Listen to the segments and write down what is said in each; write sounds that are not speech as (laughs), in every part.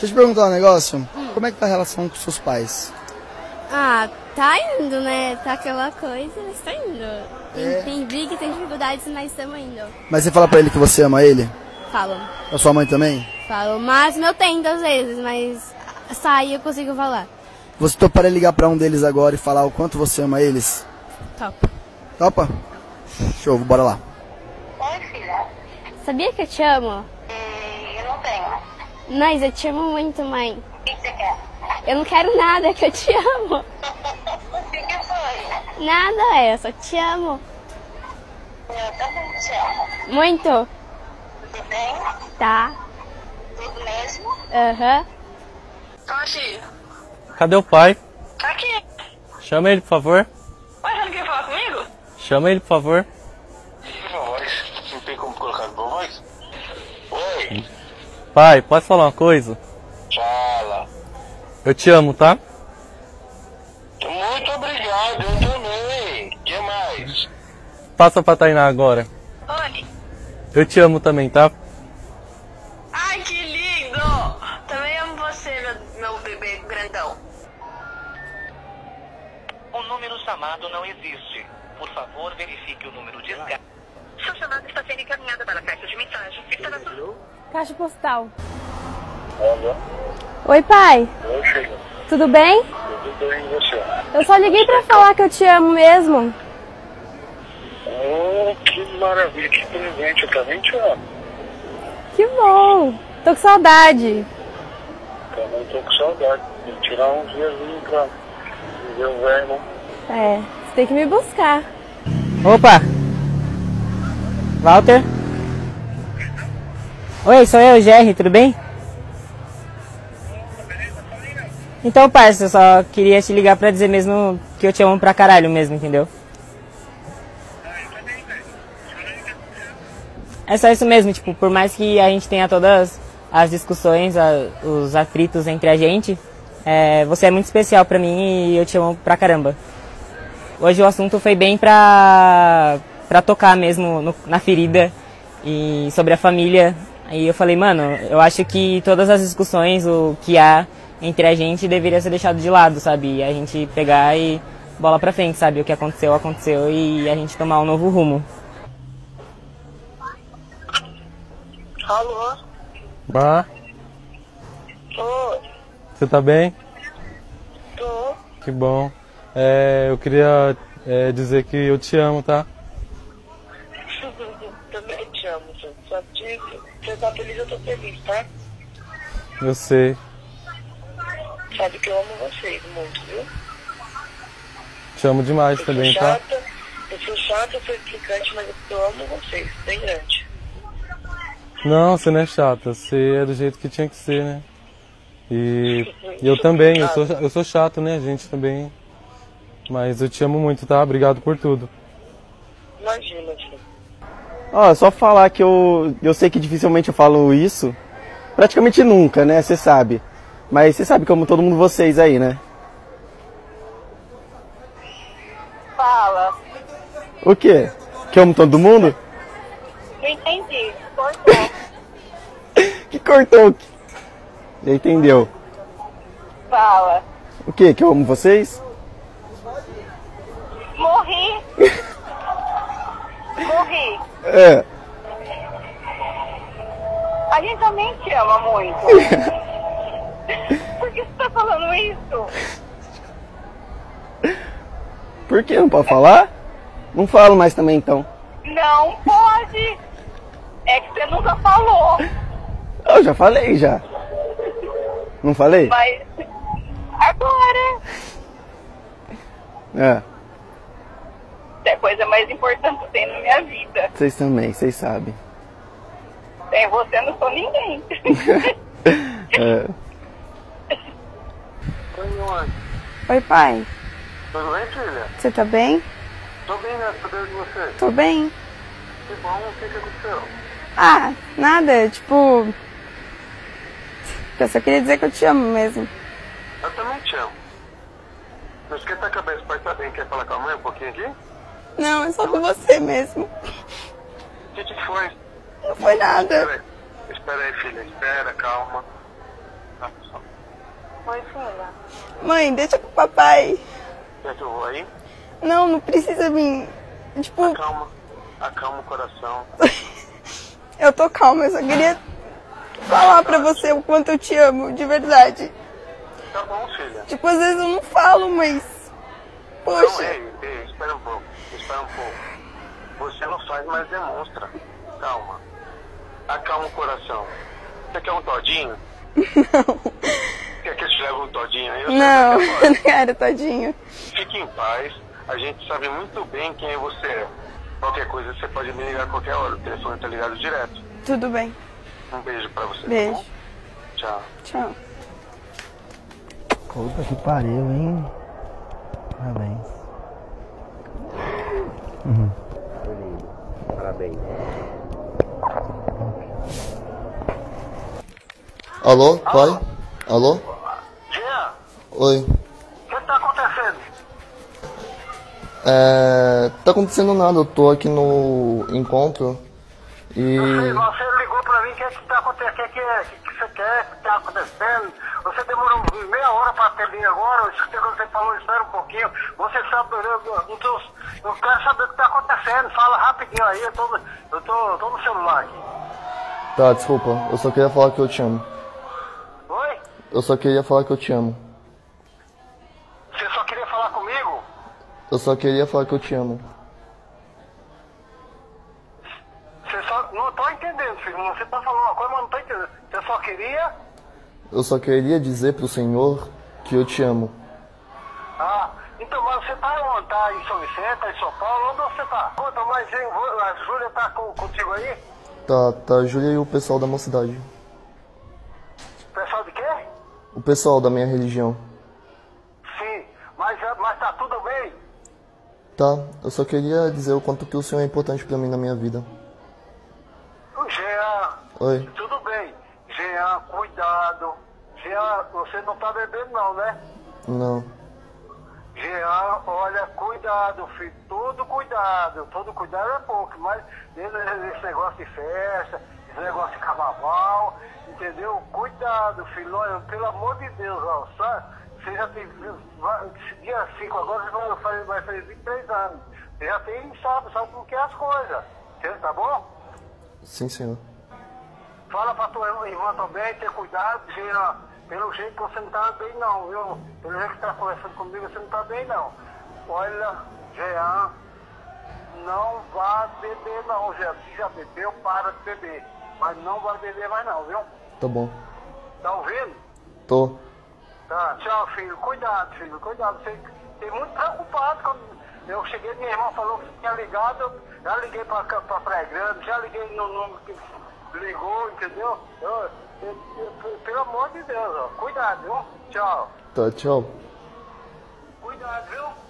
Deixa eu te perguntar um negócio. Como é que tá a relação com seus pais? Ah, tá indo, né? Tá aquela coisa, mas tá indo. Tem, É. tem briga, tem dificuldades, mas estamos indo. Mas você fala pra ele que você ama ele? Falo. A sua mãe também? Falo. Mas eu tento às vezes, mas sair eu consigo falar. Você toparia ligar pra um deles agora e falar o quanto você ama eles? Top. Topa? Show, bora lá. Oi, filha. Sabia que eu te amo? Mas eu te amo muito, mãe. O que você quer? Eu não quero nada, que eu te amo. O que, que foi? Nada, é, eu só te amo. Eu também te amo. Muito. Tudo bem? Tá. Tudo mesmo? Aham. Oxi, Cadê o pai? tá aqui. Chama ele, por favor. Ué, você não quer falar comigo? Chama ele, por favor. Viva voz. Não tem como colocar viva voz? Oi, Pai, posso falar uma coisa? fala. Eu te amo, tá? Muito obrigado, eu também. O que mais? Passa pra Tainá agora. Oi. Eu te amo também, tá? Ai, que lindo! Também amo você, meu, meu bebê grandão. O número chamado não existe. Por favor, verifique o número de escada. Sua chamada está sendo encaminhada para a caixa de mensagem. Está na sua... Caixa postal. Olha, Oi, pai. chego. Tudo bem? Tudo bem, e você? Eu só liguei pra falar que eu te amo mesmo. Oh, que maravilha, que presente. Eu também te amo. Que bom. Tô com saudade. Também tô com saudade de tirar uns dias pra ver o né? É, você tem que me buscar. Opa! Walter? Oi, sou eu, GR, tudo bem? Então, parça, eu só queria te ligar pra dizer mesmo que eu te amo pra caralho mesmo, entendeu? É só isso mesmo, tipo, por mais que a gente tenha todas as discussões, a- os atritos entre a gente, é, você é muito especial pra mim e eu te amo pra caramba. Hoje o assunto foi bem pra, pra tocar mesmo no- na ferida e sobre a família. Aí eu falei, mano, eu acho que todas as discussões, o que há entre a gente deveria ser deixado de lado, sabe? E a gente pegar e bola pra frente, sabe? O que aconteceu, aconteceu e a gente tomar um novo rumo. Alô? Bah, Oi, você tá bem? tô. Que bom. É, eu queria é, dizer que eu te amo, tá? Também te amo, gente. Só que você tá feliz, eu tô feliz, tá? Eu sei. Sabe que eu amo vocês muito, viu? Te amo demais Eu sou também, tá? chata, eu sou chata, eu sou implicante, mas eu amo vocês, bem grande. Não, você não é chata. Você é do jeito que tinha que ser, né? E, e eu também, eu sou, eu sou chato, né? A gente também. Mas eu te amo muito, tá? Obrigado por tudo. Imagina, filho. Ó, só falar que eu, eu sei que dificilmente eu falo isso. Praticamente nunca, né? Você sabe. Mas você sabe como todo mundo vocês aí, né? Fala. O quê? Que eu amo todo mundo? Não entendi. Cortou. (laughs) Que cortou? Já entendeu? Fala. O quê? Que eu amo vocês? Morri. (laughs) Morri. É. A gente também te ama muito. (laughs) Por que você tá falando isso? Por que? Não pode falar? Não falo mais também então. Não pode. É que você nunca falou. Eu já falei já. Não falei? Mas agora É. é a coisa mais importante que tem na minha vida. Vocês também, vocês sabem. Sem você eu não sou ninguém. (laughs) (laughs) É. Oi, mãe. Oi, pai. Tudo bem, filha? Você tá bem? Tô bem, né? De você? Tô bem. Que bom, o que que aconteceu? Ah, nada, tipo. Eu só queria dizer que eu te amo mesmo. Eu também te amo. Não esquenta a cabeça, pai, tá bem? Quer falar com a mãe um pouquinho aqui? Não, é só com você mesmo. O que que foi? Não foi nada. Espera aí, espera aí, filha. Espera, calma. Oi, filha. Mãe, deixa com o papai. Quer que eu vou aí? Não, não precisa vir. Tipo, Acalma. Acalma o coração. (laughs) eu tô calma, eu só queria falar pra você o quanto eu te amo, de verdade. Tá bom, filha. Tipo, às vezes eu não falo, mas. Não, Poxa. ei, ei, espera um pouco. Você não faz, mas demonstra. Calma. Acalma o coração. Você quer um todinho? Não. Quer que eu te leve um todinho aí? Eu sei Não, (laughs) não quero, tadinho. Fique em paz. A gente sabe muito bem quem você é. Qualquer coisa você pode me ligar a qualquer hora. O telefone tá ligado direto. Tudo bem. Um beijo pra você. tá Beijo. bom? Tchau. Tchau. Puta que pariu, hein? Parabéns. Alô, pai? Alô? Jean, Oi. o que tá acontecendo? É. Tá acontecendo nada, eu tô aqui no encontro e. Você ligou pra mim, o que é que tá acontecendo? O que, é que, é? Que você quer? O que tá acontecendo? Você demorou meia hora pra atender agora, eu escutei quando você falou, espera um pouquinho. Você sabe, eu, eu, eu, eu quero saber o que tá acontecendo. Fala rapidinho aí, eu tô, eu tô, tô no celular aqui. Tá, desculpa, eu só queria falar que eu te amo. Oi? Eu só queria falar que eu te amo. Você só queria falar comigo? Eu só queria falar que eu te amo. Você só. Não tô entendendo, filho. Você tá falando uma coisa, mas não tô entendendo. Você só queria. Eu só queria dizer pro Senhor que eu te amo. Ah, então, mas você tá onde? Tá em São Vicente, tá em São Paulo? Onde você tá? Conta mais, hein? A Júlia tá com, contigo aí? Tá, tá a Júlia e o pessoal da mocidade. Pessoal de quê? O pessoal da minha religião. Sim, mas, mas tá tudo bem? Tá, eu só queria dizer o quanto que o Senhor é importante pra mim na minha vida. Jean, Oi. tudo. Jean, você não tá bebendo não, né? Não. Jean, olha, cuidado, filho. Todo cuidado. Todo cuidado é pouco, mas esse negócio de festa, esse negócio de carnaval, entendeu? Cuidado, filho. Olha, pelo amor de Deus, ó, sabe? Você já tem. Dia 5 agora você vai fazer, vai fazer 23 anos. Você já tem, sabe, sabe como que é as coisas. Entendeu? Tá bom? Sim, Senhor. Fala pra tua irmã também, ter cuidado, Jean. Pelo jeito que você não tá bem não, viu? Pelo jeito que tá conversando comigo, você não tá bem não. Olha, Jean, não vá beber não, Jean. Se já bebeu, para de beber. Mas não vai beber mais não, viu? Tá bom. Tá ouvindo? Tô. Tá, tchau, filho. Cuidado, filho, cuidado. Você tem muito preocupado quando eu cheguei, minha irmã falou que tinha ligado, eu já liguei pra, pra Praia Grande, já liguei no número que ligou, entendeu? Eu- eu- eu- pelo amor de Deus, ó. Cuidado, viu? Tchau. Tá, tchau. Cuidado, viu?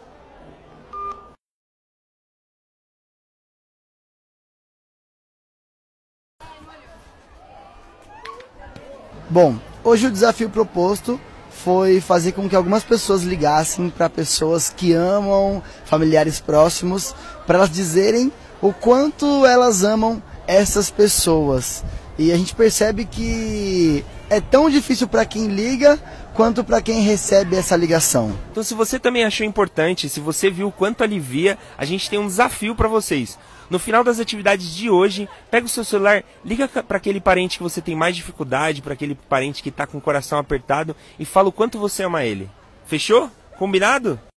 Bom, hoje o desafio proposto foi fazer com que algumas pessoas ligassem para pessoas que amam, familiares próximos, para elas dizerem o quanto elas amam essas pessoas. E a gente percebe que é tão difícil para quem liga quanto para quem recebe essa ligação. Então, se você também achou importante, se você viu o quanto alivia, a gente tem um desafio para vocês. No final das atividades de hoje, pega o seu celular, liga para aquele parente que você tem mais dificuldade, para aquele parente que está com o coração apertado e fala o quanto você ama ele. Fechou? Combinado?